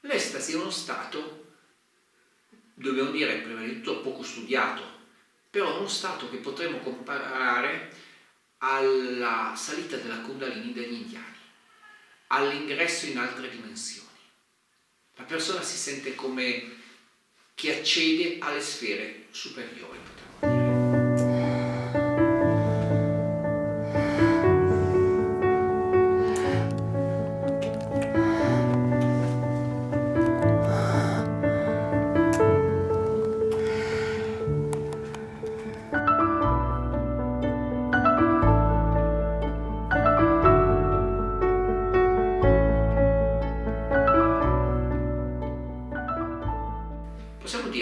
L'estasi è uno stato, dobbiamo dire prima di tutto poco studiato, però uno stato che potremmo comparare alla salita della Kundalini degli indiani, all'ingresso in altre dimensioni. La persona si sente come che accede alle sfere superiori.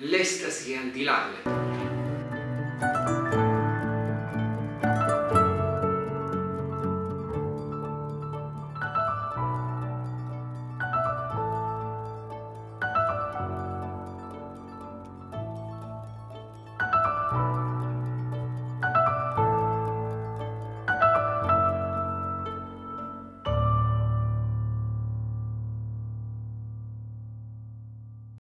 l'estasi è al di là delle.